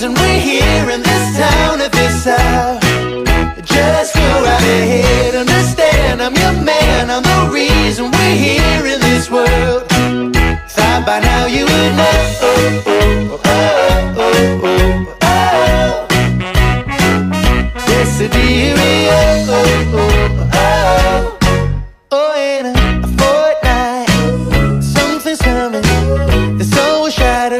reason we're here in this town of this hour. Just go right ahead, understand I'm your man. I'm the reason we're here in this world. Thought by now you would know. Oh, oh, oh, oh, oh, oh. Oh, oh, oh, oh. Oh, in a fortnight, something's coming. The soul shattering